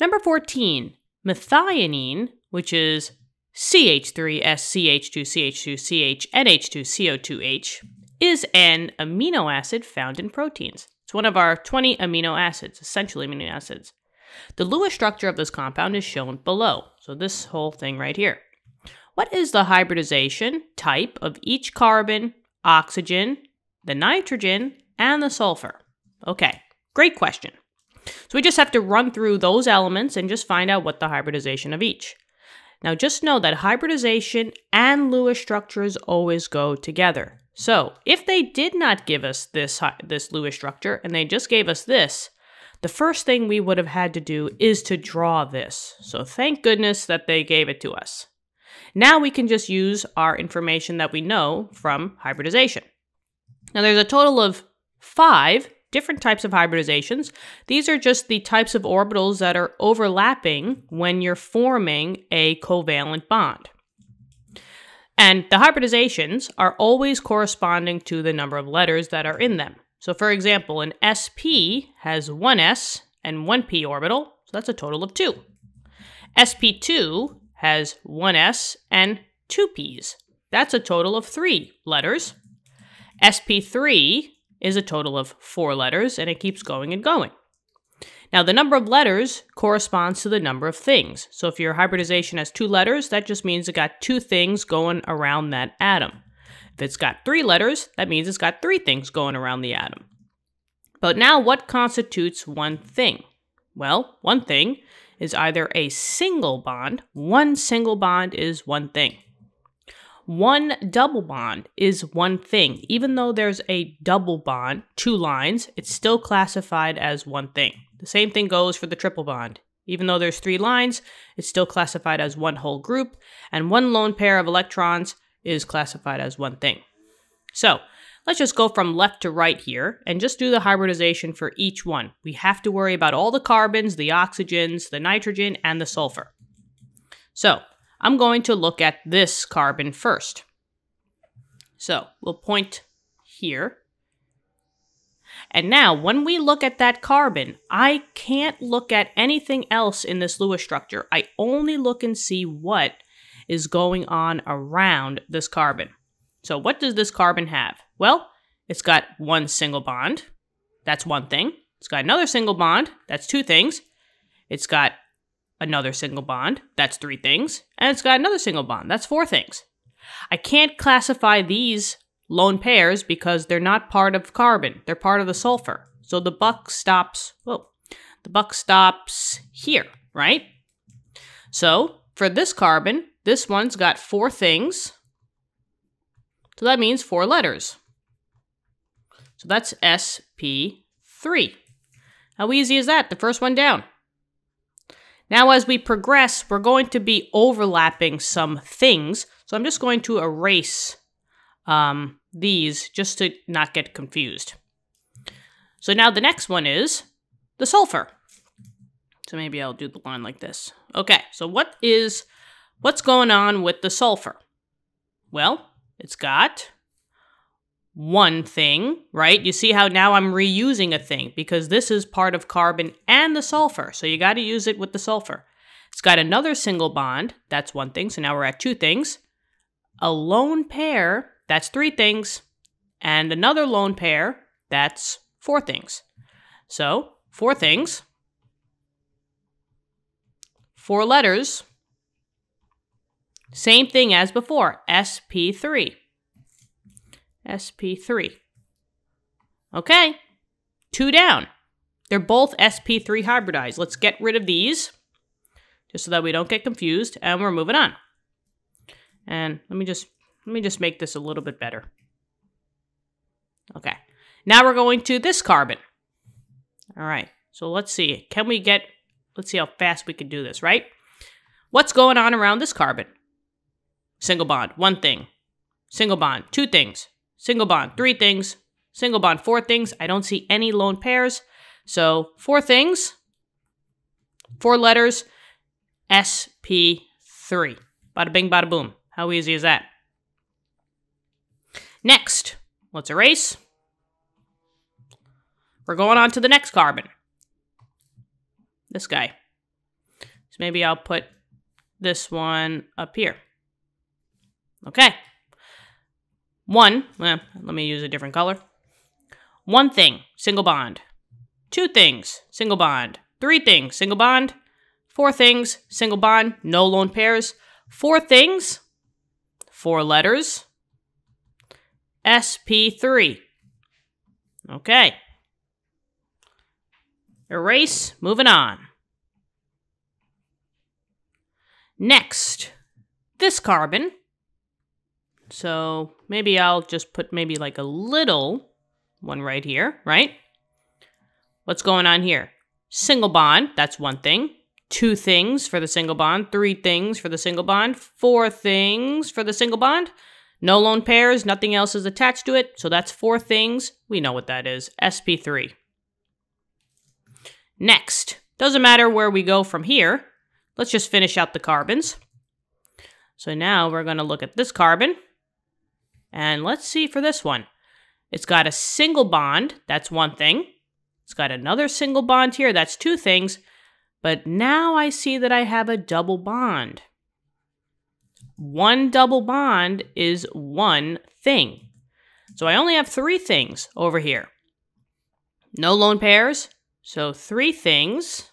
Number 14, methionine, which is CH3SCH2CH2CHNH2CO2H, is an amino acid found in proteins. It's one of our 20 amino acids, essential amino acids. The Lewis structure of this compound is shown below. So this whole thing right here. What is the hybridization type of each carbon, oxygen, the nitrogen, and the sulfur? Okay, great question. So we just have to run through those elements and just find out what the hybridization of each. Now just know that hybridization and Lewis structures always go together. So if they did not give us this, this Lewis structure and they just gave us this, the first thing we would have had to do is to draw this. So thank goodness that they gave it to us. Now we can just use our information that we know from hybridization. Now there's a total of five different types of hybridizations. These are just the types of orbitals that are overlapping when you're forming a covalent bond. And the hybridizations are always corresponding to the number of letters that are in them. So for example, an sp has one s and one p orbital, so that's a total of two. sp2 has one s and two p's. That's a total of three letters. sp3 is a total of four letters, and it keeps going and going. Now, the number of letters corresponds to the number of things. So if your hybridization has two letters, that just means it got two things going around that atom. If it's got three letters, that means it's got three things going around the atom. But now, what constitutes one thing? Well, one thing is either a single bond, one single bond is one thing. One double bond is one thing. Even though there's a double bond, two lines, it's still classified as one thing. The same thing goes for the triple bond. Even though there's three lines, it's still classified as one whole group, and one lone pair of electrons is classified as one thing. So, let's just go from left to right here and just do the hybridization for each one. We have to worry about all the carbons, the oxygens, the nitrogen, and the sulfur. So, I'm going to look at this carbon first. So we'll point here. And now, when we look at that carbon, I can't look at anything else in this Lewis structure. I only look and see what is going on around this carbon. So what does this carbon have? Well, it's got one single bond. That's one thing. It's got another single bond. That's two things. It's got another single bond. That's three things. And it's got another single bond. That's four things. I can't classify these lone pairs because they're not part of carbon. They're part of the sulfur. So the buck stops, whoa, the buck stops here, right? So for this carbon, this one's got four things. So that means four letters. So that's SP3. How easy is that? The first one down. Now, as we progress, we're going to be overlapping some things. So I'm just going to erase um, these just to not get confused. So now the next one is the sulfur. So maybe I'll do the line like this. Okay, so what is, what's going on with the sulfur? Well, it's got one thing, right? You see how now I'm reusing a thing because this is part of carbon and the sulfur. So you got to use it with the sulfur. It's got another single bond. That's one thing. So now we're at two things. A lone pair. That's three things. And another lone pair. That's four things. So four things. Four letters. Same thing as before. SP3. SP3. Okay, two down. They're both SP3 hybridized. Let's get rid of these, just so that we don't get confused, and we're moving on. And let me just let me just make this a little bit better. Okay, now we're going to this carbon. All right, so let's see. Can we get, let's see how fast we can do this, right? What's going on around this carbon? Single bond, one thing. Single bond, two things. Single bond, three things. Single bond, four things. I don't see any lone pairs. So four things, four letters, SP3. Bada bing, bada boom. How easy is that? Next, let's erase. we're going on to the next carbon. This guy. So maybe I'll put this one up here. Okay. One, well, let me use a different color. One thing, single bond. Two things, single bond. Three things, single bond. Four things, single bond, no lone pairs. Four things, four letters. SP3. Okay. Erase, moving on. Next, this carbon. So maybe I'll just put maybe like a little one right here, right? What's going on here? Single bond, that's one thing. Two things for the single bond. Three things for the single bond. Four things for the single bond. No lone pairs, nothing else is attached to it. So that's four things. We know what that is. SP3. Next, doesn't matter where we go from here. Let's just finish out the carbons. So now we're going to look at this carbon. And let's see for this one. It's got a single bond. That's one thing. It's got another single bond here. That's two things. But now I see that I have a double bond. One double bond is one thing. So I only have three things over here. No lone pairs. So three things.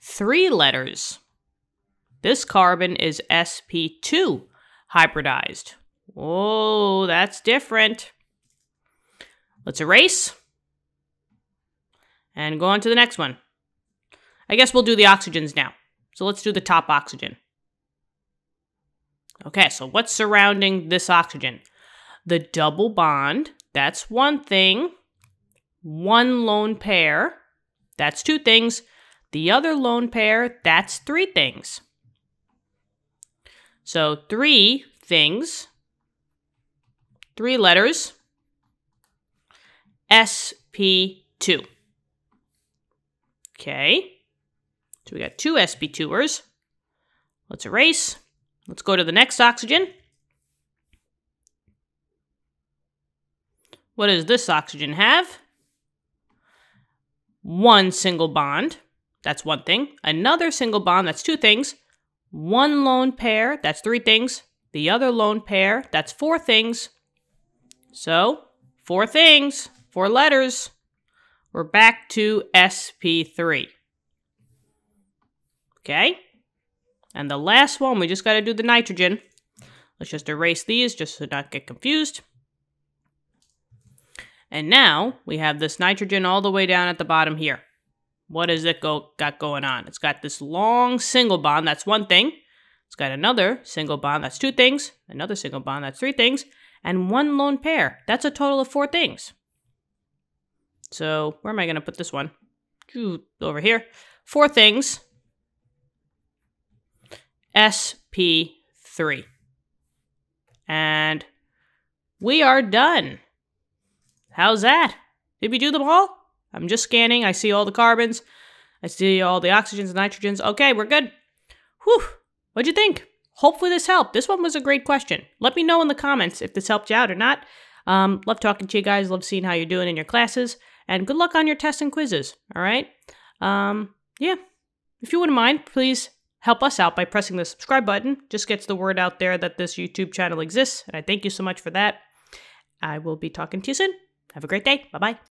Three letters. This carbon is sp2 hybridized. Oh, that's different. Let's erase. And go on to the next one. I guess we'll do the oxygens now. So let's do the top oxygen. Okay, so what's surrounding this oxygen? The double bond, that's one thing. One lone pair, that's two things. The other lone pair, that's three things. So three things, three letters, SP2. Okay, so we got two SP2ers. Let's erase. Let's go to the next oxygen. What does this oxygen have? One single bond. That's one thing. Another single bond. That's two things. One lone pair. That's three things. The other lone pair. That's four things. So, four things. Four letters. We're back to SP3. Okay? And the last one, we just got to do the nitrogen. Let's just erase these just to not get confused. And now we have this nitrogen all the way down at the bottom here. What has it go, got going on? It's got this long single bond, that's one thing. It's got another single bond, that's two things. Another single bond, that's three things. And one lone pair, that's a total of four things. So where am I going to put this one? Over here. Four things. SP3. And we are done. How's that? Did we do them all? I'm just scanning. I see all the carbons. I see all the oxygens and nitrogens. Okay, we're good. Whew. What'd you think? Hopefully this helped. This one was a great question. Let me know in the comments if this helped you out or not. Um, love talking to you guys. Love seeing how you're doing in your classes. And good luck on your tests and quizzes. All right? Um, yeah. If you wouldn't mind, please Help us out by pressing the subscribe button. Just gets the word out there that this YouTube channel exists, and I thank you so much for that. I will be talking to you soon. Have a great day. Bye bye.